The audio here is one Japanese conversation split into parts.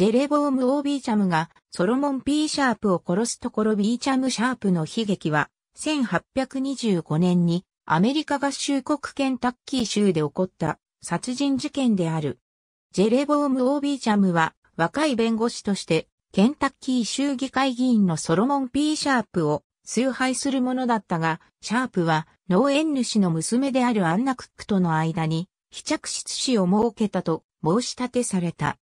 ジェレボーム・オー・ビーチャムがソロモン・ P・ シャープを殺すところビーチャム・シャープの悲劇は1825年にアメリカ合衆国ケンタッキー州で起こった殺人事件である。ジェレボーム・オー・ビーチャムは若い弁護士としてケンタッキー州議会議員のソロモン・ P・ シャープを崇拝するものだったが、シャープは農園主の娘であるアンナ・クックとの間に非着室死を設けたと申し立てされた。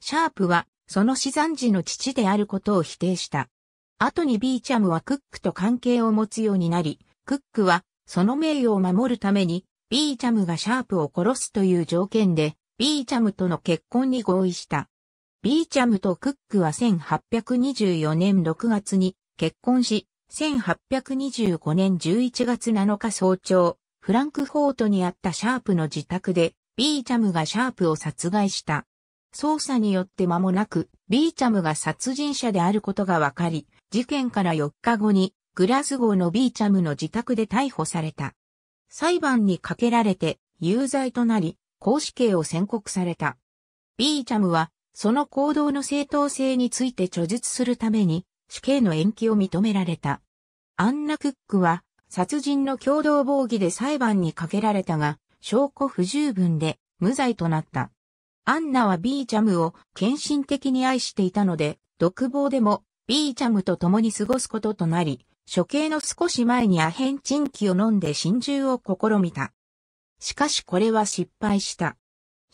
シャープは、その死産児の父であることを否定した。後にビーチャムはクックと関係を持つようになり、クックは、その名誉を守るために、ビーチャムがシャープを殺すという条件で、ビーチャムとの結婚に合意した。ビーチャムとクックは1824年6月に結婚し、1825年11月7日早朝、フランクフォートにあったシャープの自宅で、ビーチャムがシャープを殺害した。捜査によって間もなく、ビーチャムが殺人者であることが分かり、事件から4日後に、グラスゴーのビーチャムの自宅で逮捕された。裁判にかけられて、有罪となり、公死刑を宣告された。ビーチャムは、その行動の正当性について著述するために、死刑の延期を認められた。アンナ・クックは、殺人の共同防御で裁判にかけられたが、証拠不十分で無罪となった。アンナはビーチャムを献身的に愛していたので、独房でもビーチャムと共に過ごすこととなり、処刑の少し前にアヘンチンキを飲んで心中を試みた。しかしこれは失敗した。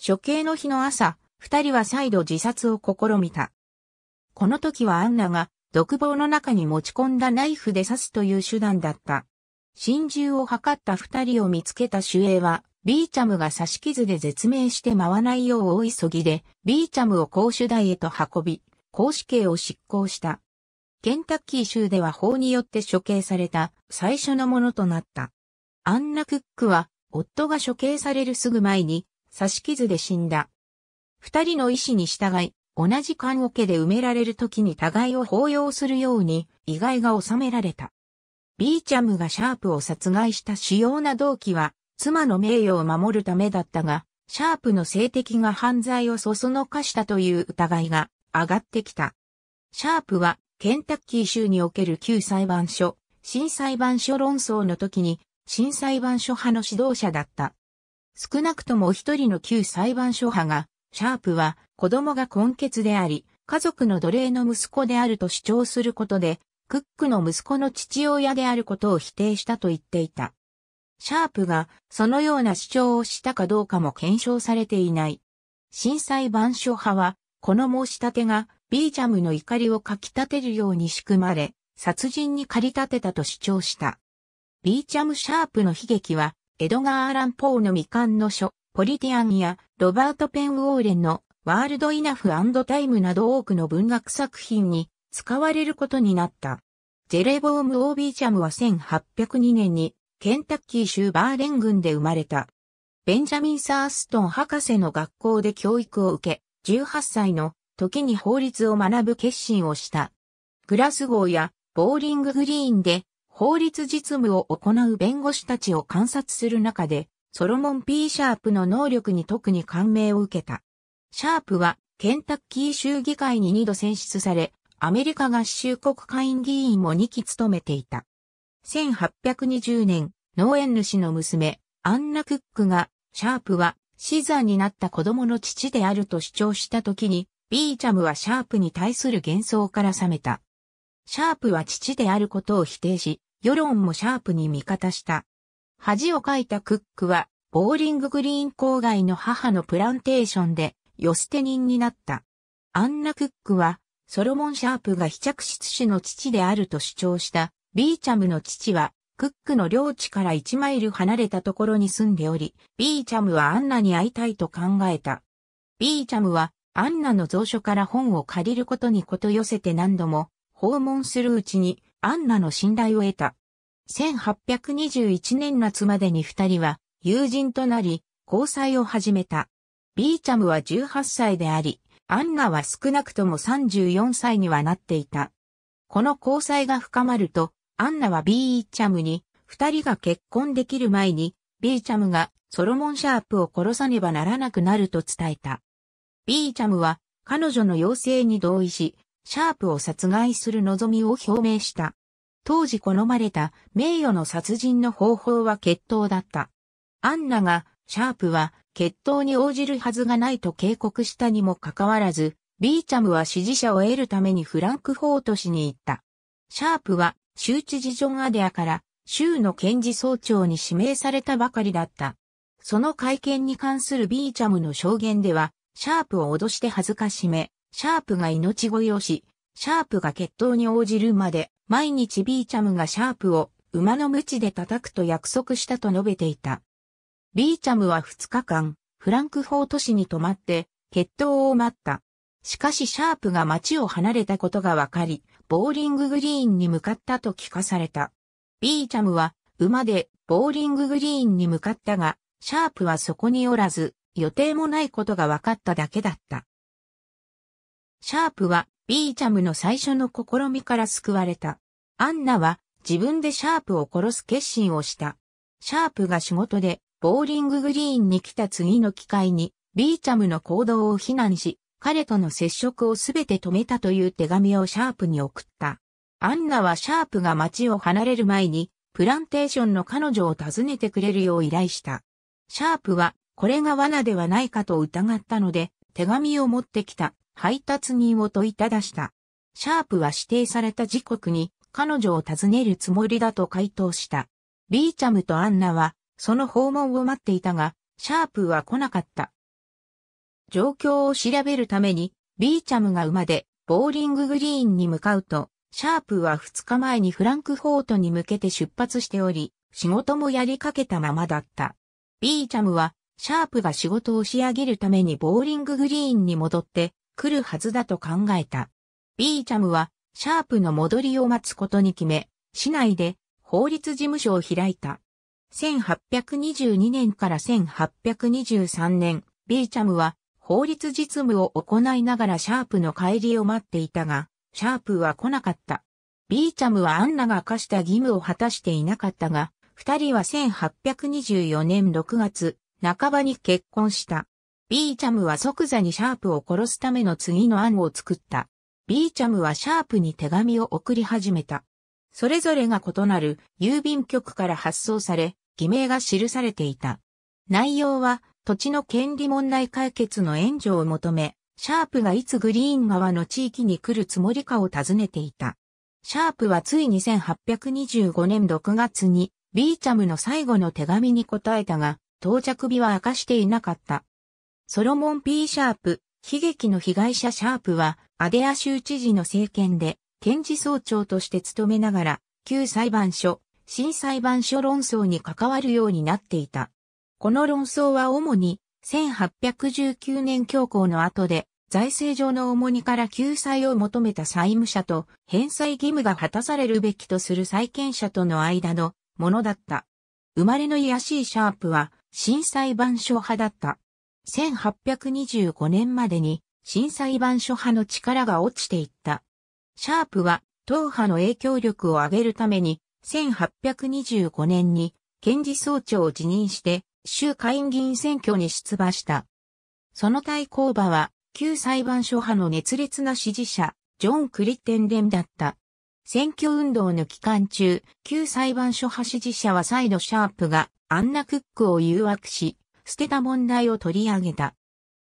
処刑の日の朝、二人は再度自殺を試みた。この時はアンナが独房の中に持ち込んだナイフで刺すという手段だった。心中を図った二人を見つけた守衛はビーチャムが刺し傷で絶命して舞わないよう大急ぎで、ビーチャムを公主台へと運び、公死刑を執行した。ケンタッキー州では法によって処刑された最初のものとなった。アンナ・クックは、夫が処刑されるすぐ前に、刺し傷で死んだ。二人の意志に従い、同じ棺桶で埋められる時に互いを抱擁するように、意外が収められた。ビーチャムがシャープを殺害した主要な動機は、妻の名誉を守るためだったが、シャープの性的が犯罪をそそのかしたという疑いが上がってきた。シャープはケンタッキー州における旧裁判所、新裁判所論争の時に新裁判所派の指導者だった。少なくとも一人の旧裁判所派が、シャープは子供が根血であり、家族の奴隷の息子であると主張することで、クックの息子の父親であることを否定したと言っていた。シャープがそのような主張をしたかどうかも検証されていない。新裁判所派は、この申し立てがビーチャムの怒りをかき立てるように仕組まれ、殺人に駆り立てたと主張した。ビーチャム・シャープの悲劇は、エドガー・アラン・ポーの未完の書、ポリティアンやロバート・ペン・ウォーレンの World Enough and Time など多くの文学作品に使われることになった。ジェレボーム・オービーチャムは1802年にケンタッキー州バーレン郡で生まれた。ベンジャミン・サーストン博士の学校で教育を受け、18歳の時に法律を学ぶ決心をした。グラスゴーやボーリンググリーンで法律実務を行う弁護士たちを観察する中で、ソロモン・ P・ シャープの能力に特に感銘を受けた。シャープはケンタッキー州議会に2度選出され、アメリカ合衆国会員議員も2期務めていた。1820年、農園主の娘、アンナ・クックが、シャープは死産になった子供の父であると主張した時に、ビーチャムはシャープに対する幻想から覚めた。シャープは父であることを否定し、世論もシャープに味方した。恥をかいたクックは、ボーリンググリーン郊外の母のプランテーションで、寄捨て人になった。アンナ・クックは、ソロモン・シャープが非着室種の父であると主張したビーチャムの父は、クックの領地から1マイル離れたところに住んでおり、ビーチャムはアンナに会いたいと考えた。ビーチャムは、アンナの蔵書から本を借りることにこと寄せて何度も訪問するうちに、アンナの信頼を得た。1821年夏までに二人は友人となり、交際を始めた。ビーチャムは18歳であり、アンナは少なくとも34歳にはなっていた。この交際が深まると、アンナはビーチャムに、二人が結婚できる前に、ビーチャムがソロモン・シャープを殺さねばならなくなると伝えた。ビーチャムは、彼女の要請に同意し、シャープを殺害する望みを表明した。当時好まれた名誉の殺人の方法は決闘だった。アンナが、シャープは決闘に応じるはずがないと警告したにもかかわらず、ビーチャムは支持者を得るためにフランクフォート市に行った。シャープは州知事ジョン・アデアから州の検事総長に指名されたばかりだった。その会見に関するビーチャムの証言では、シャープを脅して恥ずかしめ、シャープが命乞いをし、シャープが決闘に応じるまで、毎日ビーチャムがシャープを馬の鞭で叩くと約束したと述べていた。ビーチャムは2日間、フランクフォート市に泊まって、決闘を待った。しかしシャープが街を離れたことが分かり、ボーリンググリーンに向かったと聞かされた。ビーチャムは馬でボーリンググリーンに向かったが、シャープはそこにおらず、予定もないことが分かっただけだった。シャープはビーチャムの最初の試みから救われた。アンナは自分でシャープを殺す決心をした。シャープが仕事でボーリンググリーンに来た次の機会に、ビーチャムの行動を非難し、彼との接触をすべて止めたという手紙をシャープに送った。アンナはシャープが街を離れる前に、プランテーションの彼女を訪ねてくれるよう依頼した。シャープは、これが罠ではないかと疑ったので、手紙を持ってきた配達人を問いただした。シャープは指定された時刻に彼女を訪ねるつもりだと回答した。ビーチャムとアンナはその訪問を待っていたが、シャープは来なかった。状況を調べるために、ビーチャムが馬でボーリンググリーンに向かうと、シャープは2日前にフランクフォートに向けて出発しており、仕事もやりかけたままだった。ビーチャムは、シャープが仕事を仕上げるためにボーリンググリーンに戻って来るはずだと考えた。ビーチャムは、シャープの戻りを待つことに決め、市内で法律事務所を開いた。1822年から1823年、ビーチャムは法律実務を行いながらシャープの帰りを待っていたが、シャープは来なかった。ビーチャムはアンナが課した義務を果たしていなかったが、二人は1824年6月、半ばに結婚した。ビーチャムは即座にシャープを殺すための次の案を作った。ビーチャムはシャープに手紙を送り始めた。それぞれが異なる郵便局から発送され、偽名が記されていた。内容は土地の権利問題解決の援助を求め、シャープがいつグリーン川の地域に来るつもりかを尋ねていた。シャープはついに1825年6月にビーチャムの最後の手紙に答えたが、到着日は明かしていなかった。ソロモン・ P・ シャープ、悲劇の被害者シャープは、アデア州知事の政権で、検事総長として務めながら、旧裁判所、新裁判所論争に関わるようになっていた。この論争は主に1819年強行の後で財政上の重荷から救済を求めた債務者と返済義務が果たされるべきとする債権者との間のものだった。生まれの癒しいシャープは新裁判所派だった。1825年までに新裁判所派の力が落ちていった。シャープは党派の影響力を上げるために1825年に検事総長を辞任して州下院議員選挙に出馬した。その対抗馬は旧裁判所派の熱烈な支持者、ジョン・クリッテンデンだった。選挙運動の期間中、旧裁判所派支持者は再度シャープがアンナ・クックを誘惑し、捨てた問題を取り上げた。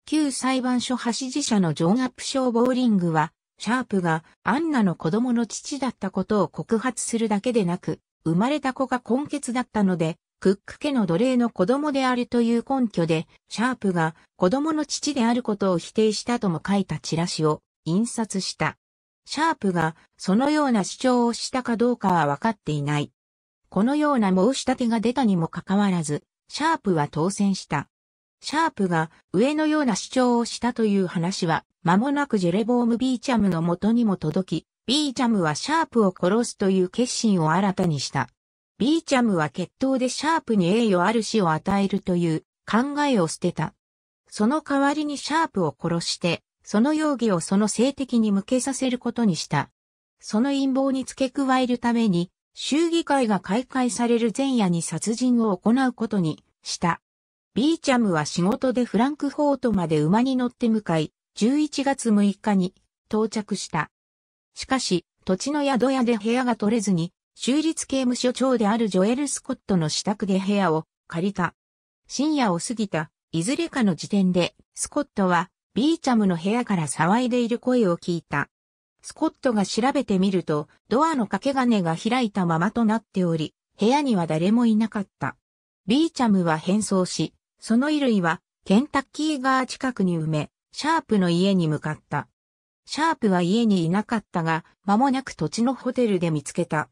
旧裁判所派支持者のジョン・アップショー・ボーリングは、シャープがアンナの子供の父だったことを告発するだけでなく、生まれた子が根血だったので、クック家の奴隷の子供であるという根拠で、シャープが子供の父であることを否定したとも書いたチラシを印刷した。シャープがそのような主張をしたかどうかは分かっていない。このような申し立てが出たにもかかわらず、シャープは当選した。シャープが上のような主張をしたという話は、間もなくジェレボーム・ビーチャムの元にも届き、ビーチャムはシャープを殺すという決心を新たにした。ビーチャムは決闘でシャープに栄誉ある死を与えるという考えを捨てた。その代わりにシャープを殺して、その容疑をその性的に向けさせることにした。その陰謀に付け加えるために、州議会が開会される前夜に殺人を行うことにした。ビーチャムは仕事でフランクフォートまで馬に乗って向かい、11月6日に到着した。しかし、土地の宿屋で部屋が取れずに、州立刑務所長であるジョエル・スコットの支度で部屋を借りた。深夜を過ぎた、いずれかの時点で、スコットは、ビーチャムの部屋から騒いでいる声を聞いた。スコットが調べてみると、ドアの掛け金が開いたままとなっており、部屋には誰もいなかった。ビーチャムは変装し、その衣類はケンタッキー川近くに埋め、シャープの家に向かった。シャープは家にいなかったが、間もなく土地のホテルで見つけた。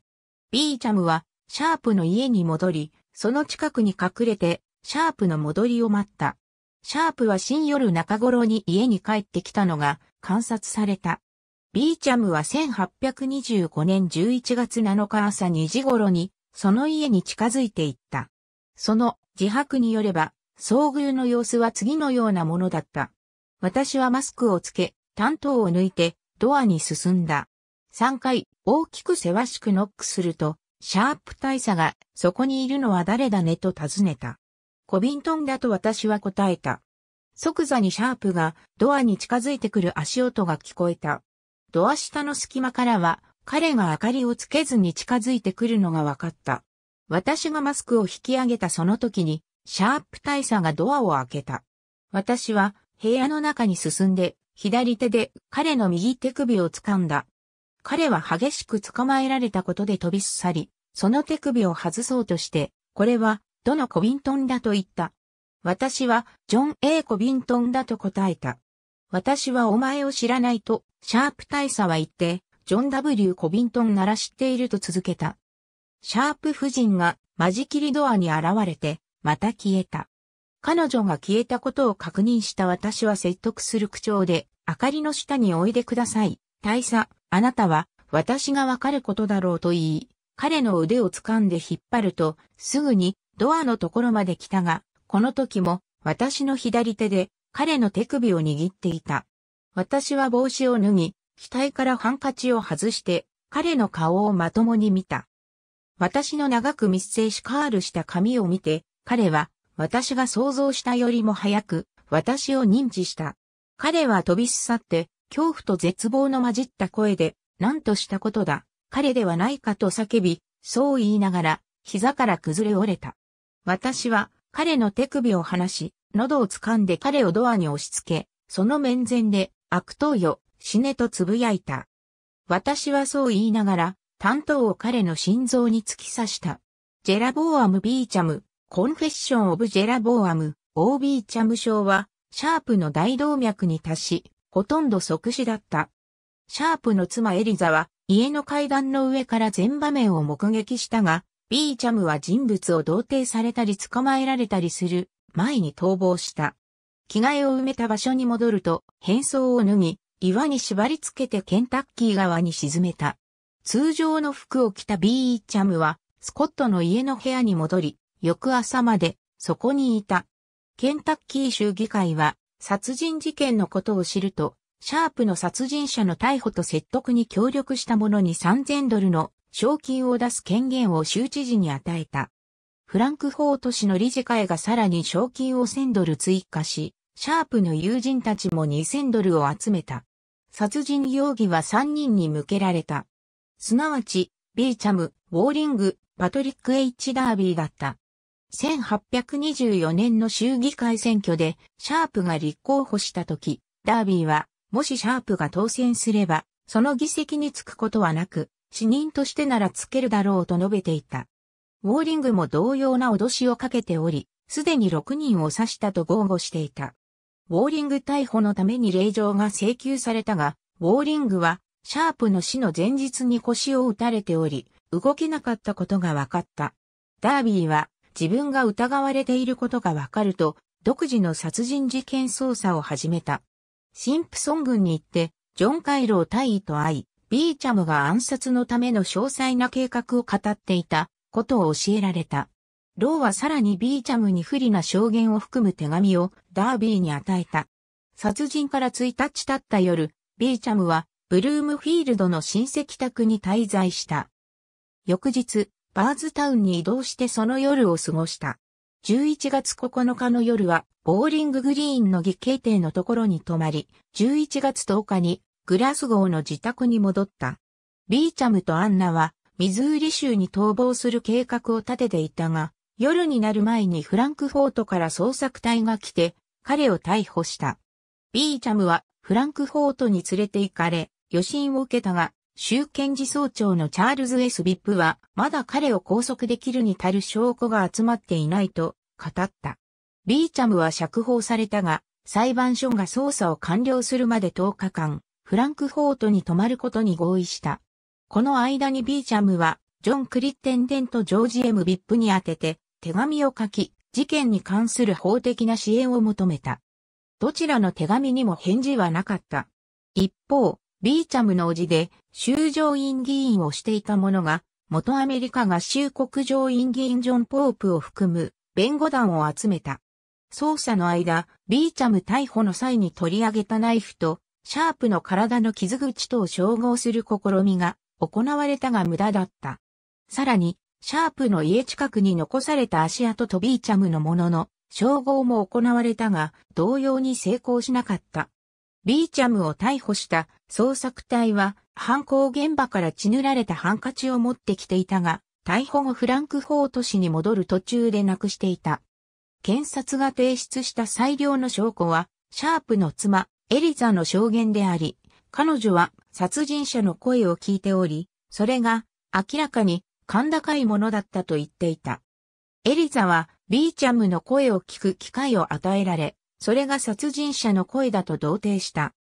ビーチャムは、シャープの家に戻り、その近くに隠れて、シャープの戻りを待った。シャープは新夜中頃に家に帰ってきたのが観察された。ビーチャムは1825年11月7日朝2時頃に、その家に近づいていった。その自白によれば、遭遇の様子は次のようなものだった。私はマスクをつけ、担当を抜いて、ドアに進んだ。3回、大きくせわしくノックすると、シャープ大佐が、そこにいるのは誰だね？と尋ねた。コビントンだと私は答えた。即座にシャープが、ドアに近づいてくる足音が聞こえた。ドア下の隙間からは、彼が明かりをつけずに近づいてくるのが分かった。私がマスクを引き上げたその時に、シャープ大佐がドアを開けた。私は部屋の中に進んで、左手で彼の右手首を掴んだ。彼は激しく捕まえられたことで飛び去り、その手首を外そうとして、これは、どのコビントンだと言った。私は、ジョン・ A・ コビントンだと答えた。私はお前を知らないと、シャープ大佐は言って、ジョン・ W・ コビントンなら知っていると続けた。シャープ夫人が間仕切りドアに現れて、また消えた。彼女が消えたことを確認した私は説得する口調で、明かりの下においでください。大佐、あなたは、私がわかることだろうと言い、彼の腕を掴んで引っ張ると、すぐにドアのところまで来たが、この時も私の左手で彼の手首を握っていた。私は帽子を脱ぎ、額からハンカチを外して彼の顔をまともに見た。私の長く密生しカールした髪を見て、彼は私が想像したよりも早く、私を認知した。彼は飛び去って、恐怖と絶望の混じった声で、何としたことだ、彼ではないかと叫び、そう言いながら、膝から崩れ折れた。私は、彼の手首を離し、喉を掴んで彼をドアに押し付け、その面前で、悪党よ、死ねと呟いた。私はそう言いながら、短刀を彼の心臓に突き刺した。ジェラボーアム・ビーチャム、 Confession of ジェラボーアム・オー・ビーチャム。傷は、シャープの大動脈に達し、ほとんど即死だった。シャープの妻エリザは、家の階段の上から全場面を目撃したが、ビーチャムは人物を同定されたり捕まえられたりする前に逃亡した。着替えを埋めた場所に戻ると、変装を脱ぎ、岩に縛り付けてケンタッキー川に沈めた。通常の服を着たビーチャムは、スコットの家の部屋に戻り、翌朝までそこにいた。ケンタッキー州議会は殺人事件のことを知ると、シャープの殺人者の逮捕と説得に協力した者に3000ドルの賞金を出す権限を州知事に与えた。フランクフォート市の理事会がさらに賞金を1000ドル追加し、シャープの友人たちも2000ドルを集めた。殺人容疑は3人に向けられた。すなわち、ビーチャム、ウォーリング、パトリック・ H・ ダービーだった。1824年の州議会選挙でシャープが立候補した時、ダービーは、もしシャープが当選すれば、その議席につくことはなく、死人としてならつけるだろうと述べていた。ウォーリングも同様な脅しをかけており、すでに6人を刺したと豪語していた。ウォーリング逮捕のために令状が請求されたが、ウォーリングは、シャープの死の前日に腰を打たれており、動けなかったことが分かった。ダービーは、自分が疑われていることがわかると、独自の殺人事件捜査を始めた。シンプソン軍に行って、ジョン・カイロー大尉と会い、ビーチャムが暗殺のための詳細な計画を語っていたことを教えられた。ローはさらにビーチャムに不利な証言を含む手紙をダービーに与えた。殺人から1日経った夜、ビーチャムはブルームフィールドの親戚宅に滞在した。翌日、バーズタウンに移動してその夜を過ごした。11月9日の夜は、ボーリンググリーンの議刑廷のところに泊まり、11月10日にグラスゴーの自宅に戻った。ビーチャムとアンナはミズーリ州に逃亡する計画を立てていたが、夜になる前にフランクフォートから捜索隊が来て、彼を逮捕した。ビーチャムはフランクフォートに連れて行かれ、予診を受けたが、州検事総長のチャールズ・エス・ビップは、まだ彼を拘束できるに足る証拠が集まっていないと語った。ビーチャムは釈放されたが、裁判所が捜査を完了するまで10日間、フランクフォートに泊まることに合意した。この間にビーチャムは、ジョン・クリッテンデンとジョージ・エム・ビップに宛てて、手紙を書き、事件に関する法的な支援を求めた。どちらの手紙にも返事はなかった。一方、ビーチャムの叔父で州上院議員をしていた者が、元アメリカ合衆国上院議員ジョン・ポープを含む弁護団を集めた。捜査の間、ビーチャム逮捕の際に取り上げたナイフと、シャープの体の傷口とを照合する試みが行われたが無駄だった。さらに、シャープの家近くに残された足跡とビーチャムのものの、照合も行われたが、同様に成功しなかった。ビーチャムを逮捕した捜索隊は、犯行現場から血塗られたハンカチを持ってきていたが、逮捕後フランクフォート市に戻る途中で亡くしていた。検察が提出した最良の証拠は、シャープの妻、エリザの証言であり、彼女は殺人者の声を聞いており、それが明らかに甲高いものだったと言っていた。エリザはビーチャムの声を聞く機会を与えられ、それが殺人者の声だと同定した。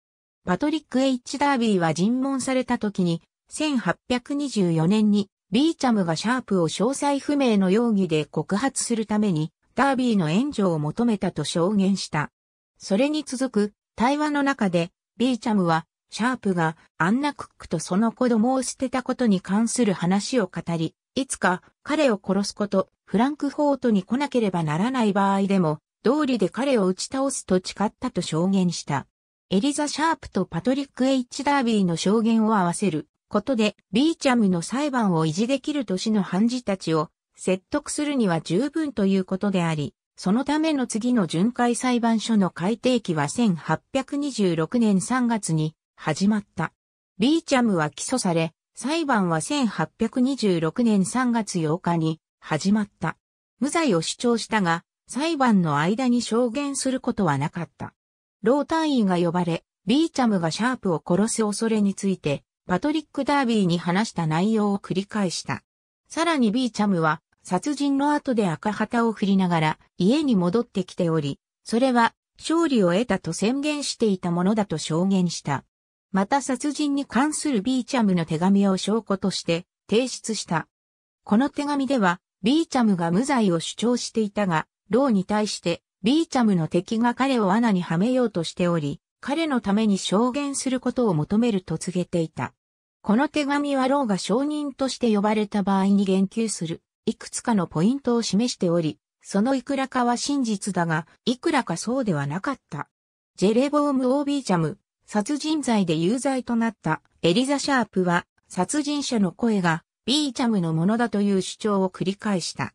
パトリック・ H・ ダービーは尋問された時に、1824年にビーチャムがシャープを詳細不明の容疑で告発するために、ダービーの援助を求めたと証言した。それに続く対話の中で、ビーチャムはシャープがアンナ・クックとその子供を捨てたことに関する話を語り、いつか彼を殺すこと、フランクフォートに来なければならない場合でも、通りで彼を打ち倒すと誓ったと証言した。エリザ・シャープとパトリック・ H・ ダービーの証言を合わせることで、ビーチャムの裁判を維持できる年の判事たちを説得するには十分ということであり、そのための次の巡回裁判所の改定期は1826年3月に始まった。ビーチャムは起訴され、裁判は1826年3月8日に始まった。無罪を主張したが、裁判の間に証言することはなかった。老隊員が呼ばれ、ビーチャムがシャープを殺す恐れについて、パトリック・ダービーに話した内容を繰り返した。さらにビーチャムは、殺人の後で赤旗を振りながら家に戻ってきており、それは勝利を得たと宣言していたものだと証言した。また殺人に関するビーチャムの手紙を証拠として提出した。この手紙では、ビーチャムが無罪を主張していたが、ローに対してビーチャムの敵が彼を罠にはめようとしており、彼のために証言することを求めると告げていた。この手紙はローが証人として呼ばれた場合に言及する、いくつかのポイントを示しており、そのいくらかは真実だが、いくらかそうではなかった。ジェレボーム・オービーチャム、殺人罪で有罪となったエリザ・シャープは殺人者の声がビーチャムのものだという主張を繰り返した。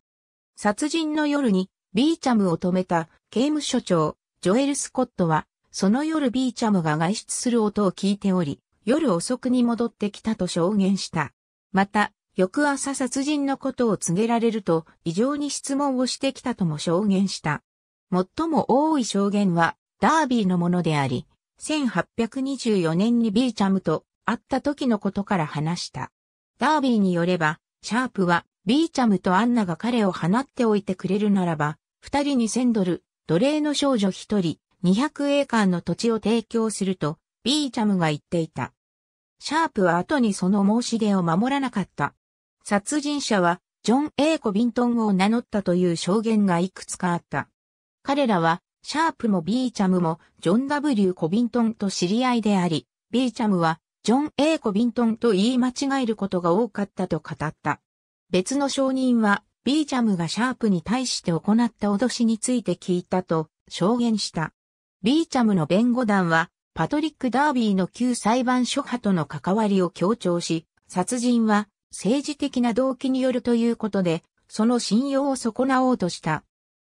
殺人の夜にビーチャムを止めた刑務所長ジョエル・スコットはその夜ビーチャムが外出する音を聞いており夜遅くに戻ってきたと証言した。また翌朝殺人のことを告げられると異常に質問をしてきたとも証言した。最も多い証言はダービーのものであり、1824年にビーチャムと会った時のことから話した。ダービーによれば、シャープはビーチャムとアンナが彼を放っておいてくれるならば、二人に1000ドル、奴隷の少女一人、200エーカーの土地を提供すると、ビーチャムが言っていた。シャープは後にその申し出を守らなかった。殺人者は、ジョン・ A・ コビントンを名乗ったという証言がいくつかあった。彼らは、シャープもビーチャムもジョン・ W・ コビントンと知り合いであり、ビーチャムはジョン・ A・ コビントンと言い間違えることが多かったと語った。別の証人は、ビーチャムがシャープに対して行った脅しについて聞いたと証言した。ビーチャムの弁護団は、パトリック・ダービーの旧裁判所派との関わりを強調し、殺人は政治的な動機によるということで、その信用を損なおうとした。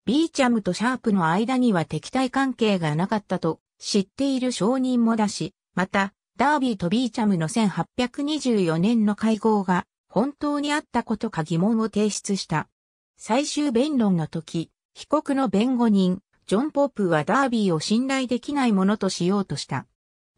ビーチャムとシャープの間には敵対関係がなかったと知っている証人もだし、また、ダービーとビーチャムの1824年の会合が本当にあったことか疑問を提出した。最終弁論の時、被告の弁護人、ジョン・ポープはダービーを信頼できないものとしようとした。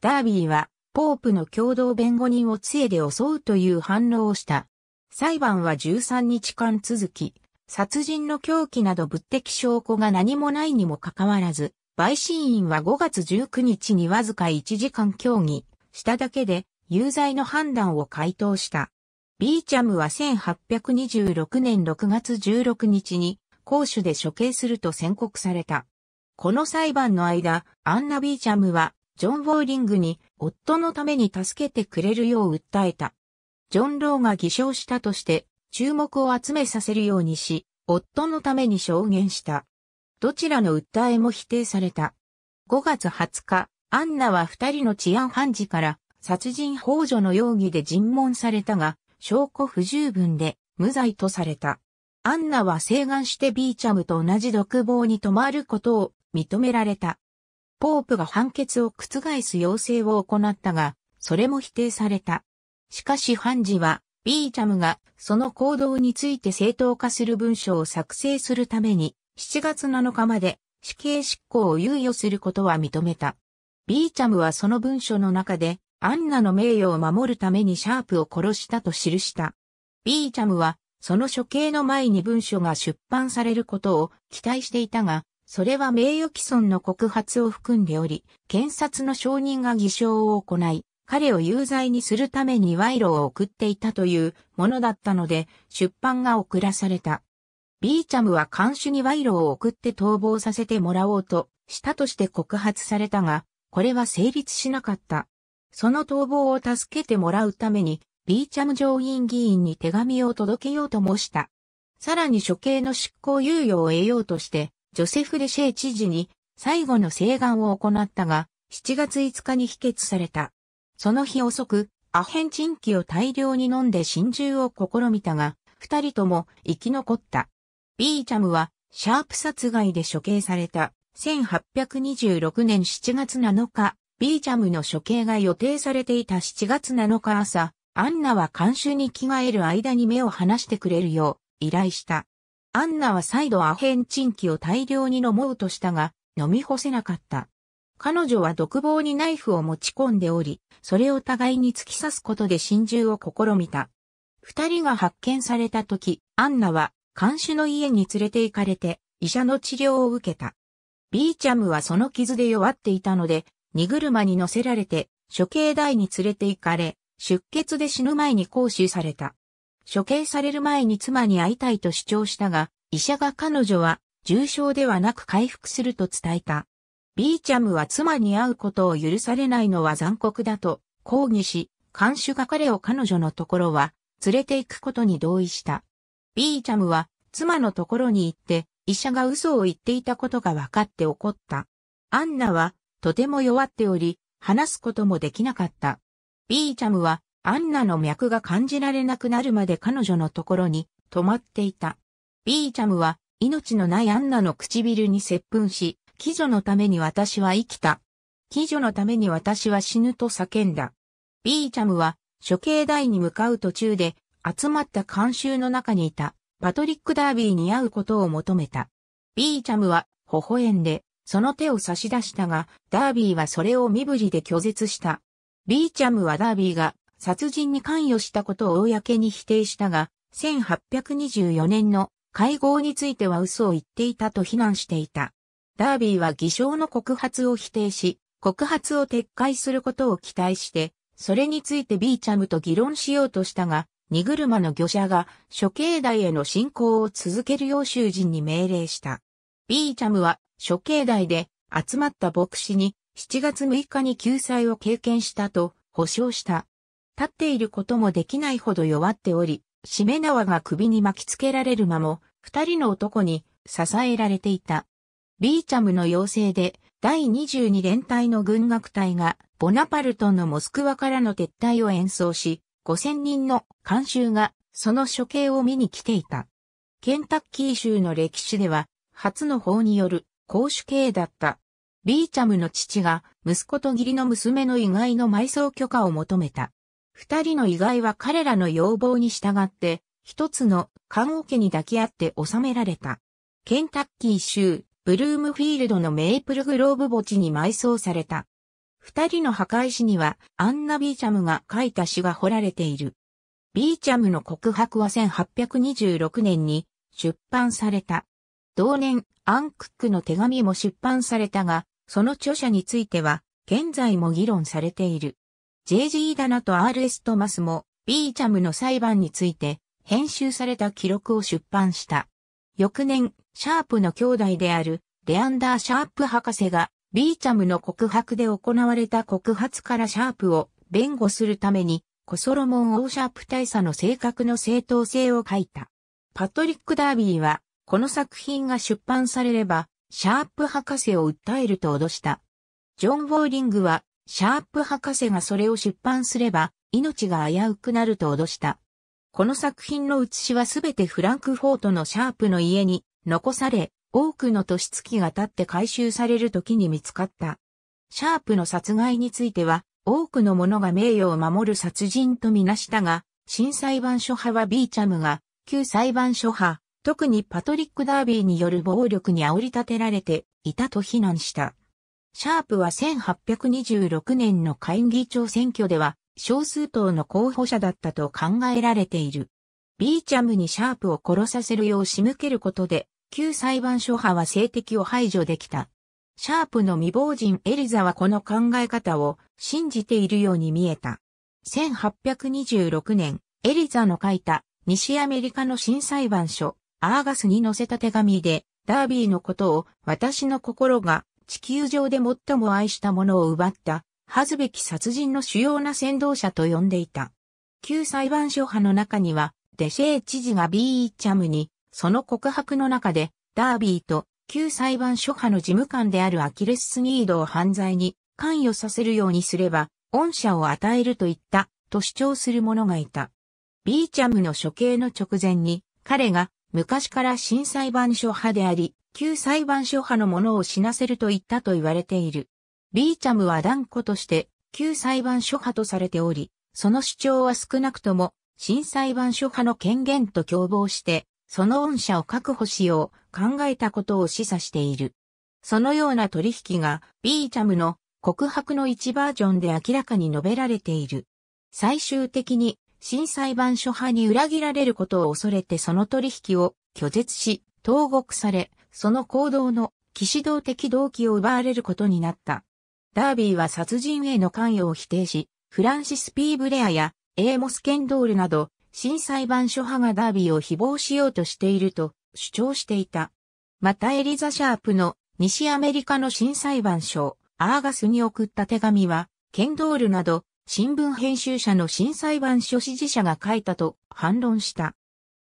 ダービーは、ポープの共同弁護人を杖で襲うという反応をした。裁判は13日間続き、殺人の凶器など物的証拠が何もないにもかかわらず、陪審員は5月19日にわずか1時間協議しただけで有罪の判断を回答した。ビーチャムは1826年6月16日に公主で処刑すると宣告された。この裁判の間、アンナ・ビーチャムはジョン・ウォーリングに夫のために助けてくれるよう訴えた。ジョン・ローが偽証したとして注目を集めさせるようにし、夫のために証言した。どちらの訴えも否定された。5月20日、アンナは二人の治安判事から殺人幇助の容疑で尋問されたが、証拠不十分で無罪とされた。アンナは請願してビーチャムと同じ独房に泊まることを認められた。ポープが判決を覆す要請を行ったが、それも否定された。しかし判事は、ビーチャムがその行動について正当化する文書を作成するために、7月7日まで死刑執行を猶予することは認めた。ビーチャムはその文書の中で、アンナの名誉を守るためにシャープを殺したと記した。ビーチャムは、その処刑の前に文書が出版されることを期待していたが、それは名誉毀損の告発を含んでおり、検察の証人が偽証を行い、彼を有罪にするために賄賂を送っていたというものだったので、出版が遅らされた。ビーチャムは監守に賄賂を送って逃亡させてもらおうとしたとして告発されたが、これは成立しなかった。その逃亡を助けてもらうために、ビーチャム上院議員に手紙を届けようともした。さらに処刑の執行猶予を得ようとして、ジョセフ・デシェ知事に最後の請願を行ったが、7月5日に否決された。その日遅く、アヘンチンキを大量に飲んで心中を試みたが、二人とも生き残った。ビーチャムは、シャープ殺害で処刑された。1826年7月7日、ビーチャムの処刑が予定されていた7月7日朝、アンナは監修に着替える間に目を離してくれるよう依頼した。アンナは再度アヘンチンキを大量に飲もうとしたが、飲み干せなかった。彼女は独房にナイフを持ち込んでおり、それを互いに突き刺すことで心中を試みた。二人が発見された時、アンナは、看守の家に連れて行かれて、医者の治療を受けた。ビーチャムはその傷で弱っていたので、荷車に乗せられて、処刑台に連れて行かれ、出血で死ぬ前に行使された。処刑される前に妻に会いたいと主張したが、医者が彼女は重症ではなく回復すると伝えた。ビーチャムは妻に会うことを許されないのは残酷だと抗議し、看守が彼を彼女のところは連れて行くことに同意した。ビーチャムは妻のところに行って医者が嘘を言っていたことが分かって怒った。アンナはとても弱っており話すこともできなかった。ビーチャムはアンナの脈が感じられなくなるまで彼女のところに泊まっていた。ビーチャムは命のないアンナの唇に接吻し、貴女のために私は生きた。貴女のために私は死ぬと叫んだ。ビーチャムは処刑台に向かう途中で集まった監修の中にいたパトリック・ダービーに会うことを求めた。ビーチャムは微笑んでその手を差し出したが、ダービーはそれを身振りで拒絶した。ビーチャムはダービーが殺人に関与したことを公に否定したが、1824年の会合については嘘を言っていたと非難していた。ダービーは偽証の告発を否定し、告発を撤回することを期待して、それについてビーチャムと議論しようとしたが、荷車の漁者が処刑台への進行を続けるよう囚人に命令した。ビーチャムは処刑台で集まった牧師に7月6日に救済を経験したと保証した。立っていることもできないほど弱っており、しめ縄が首に巻きつけられる間も、二人の男に支えられていた。ビーチャムの要請で第22連隊の軍楽隊がボナパルトのモスクワからの撤退を演奏し、5000人の監修がその処刑を見に来ていた。ケンタッキー州の歴史では、初の法による公主刑だった。ビーチャムの父が息子と義理の娘の意外の埋葬許可を求めた。二人の意外は彼らの要望に従って、一つの棺桶に抱き合って収められた。ケンタッキー州、ブルームフィールドのメイプルグローブ墓地に埋葬された。二人の墓石にはアンナ・ビーチャムが書いた詩が彫られている。ビーチャムの告白は1826年に出版された。同年、アン・クックの手紙も出版されたが、その著者については、現在も議論されている。J.G. ダナと R.S. トマスも、ビーチャムの裁判について、編集された記録を出版した。翌年、シャープの兄弟である、レアンダー・シャープ博士が、ビーチャムの告白で行われた告発からシャープを弁護するために、故ソロモン・ P・シャープ大佐の性格の正当性を書いた。パトリック・ダービーは、この作品が出版されれば、シャープ博士を訴えると脅した。ジョン・ウォーリングは、シャープ博士がそれを出版すれば、命が危うくなると脅した。この作品の写しはすべてフランクフォートのシャープの家に残され、多くの年月が経って回収される時に見つかった。シャープの殺害については、多くの者が名誉を守る殺人とみなしたが、新裁判所派はビーチャムが、旧裁判所派、特にパトリック・ダービーによる暴力に煽り立てられていたと非難した。シャープは1826年の下院議長選挙では少数党の候補者だったと考えられている。ビーチャムにシャープを殺させるよう仕向けることで、旧裁判所派は性的を排除できた。シャープの未亡人エリザはこの考え方を信じているように見えた。1826年、エリザの書いた西アメリカの新裁判所、アーガスに載せた手紙で、ダービーのことを私の心が地球上で最も愛したものを奪った、恥ずべき殺人の主要な先導者と呼んでいた。旧裁判所派の中には、デシェー知事がビーチャムに、その告白の中で、ダービーと旧裁判所派の事務官であるアキレス・スニードを犯罪に関与させるようにすれば、恩赦を与えると言った、と主張する者がいた。ビーチャムの処刑の直前に、彼が昔から新裁判所派であり、旧裁判所派の者を死なせると言ったと言われている。ビーチャムは断固として旧裁判所派とされており、その主張は少なくとも新裁判所派の権限と共謀して、その恩赦を確保しよう考えたことを示唆している。そのような取引がビーチャムの告白の一バージョンで明らかに述べられている。最終的に新裁判所派に裏切られることを恐れてその取引を拒絶し、投獄され、その行動の騎士道的動機を奪われることになった。ダービーは殺人への関与を否定し、フランシス・ピー・ブレアやエーモス・ケンドールなど、新裁判所派がダービーを誹謗しようとしていると主張していた。またエリザ・シャープの西アメリカの新裁判所、アーガスに送った手紙は、ケンドールなど、新聞編集者の新裁判所支持者が書いたと反論した。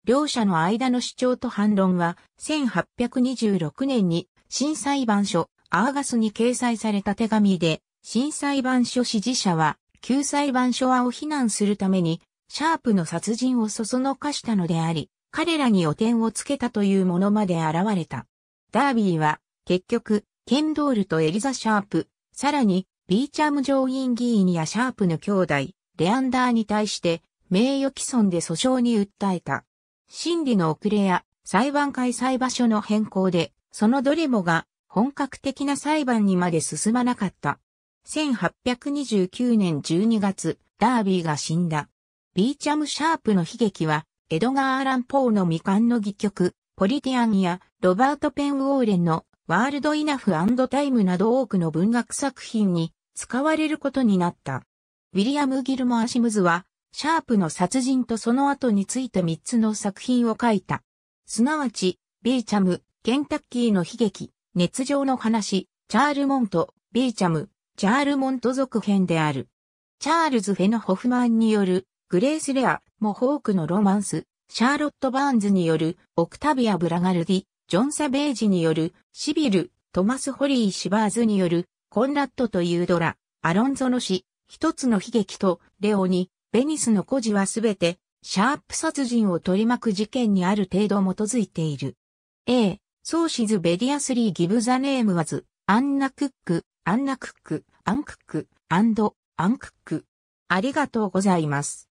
両者の間の主張と反論は、1826年に新裁判所、アーガスに掲載された手紙で、新裁判所支持者は、旧裁判所はを非難するために、シャープの殺人をそそのかしたのであり、彼らに汚点をつけたというものまで現れた。ダービーは、結局、ケンドールとエリザ・シャープ、さらに、ビーチャム上院議員やシャープの兄弟、レアンダーに対して、名誉毀損で訴訟に訴えた。審理の遅れや裁判開催場所の変更で、そのどれもが本格的な裁判にまで進まなかった。1829年12月、ダービーが死んだ。ビーチャム・シャープの悲劇は、エドガー・アラン・ポーの未完の戯曲、ポリティアンやロバート・ペン・ウォーレンの World Enough and Time など多くの文学作品に使われることになった。ウィリアム・ギルモア・シムズは、シャープの殺人とその後について3つの作品を書いた。すなわち、ビーチャム、ケンタッキーの悲劇、熱情の話、チャールモント、ビーチャム、チャールモント続編である。チャールズ・フェノ・ホフマンによる、グレース・レア、モホークのロマンス、シャーロット・バーンズによる、オクタビア・ブラガルディ、ジョン・サベージによる、シビル、トマス・ホリー・シバーズによる、コンラッドというドラ、アロンゾの死、一つの悲劇と、レオに、ベニスの孤児はすべて、シャープ殺人を取り巻く事件にある程度基づいている。A、ソーシズベリアスリーギブザネームワズ、アンナクック、アンナクック、アンクック、アンド、アンクック。ありがとうございます。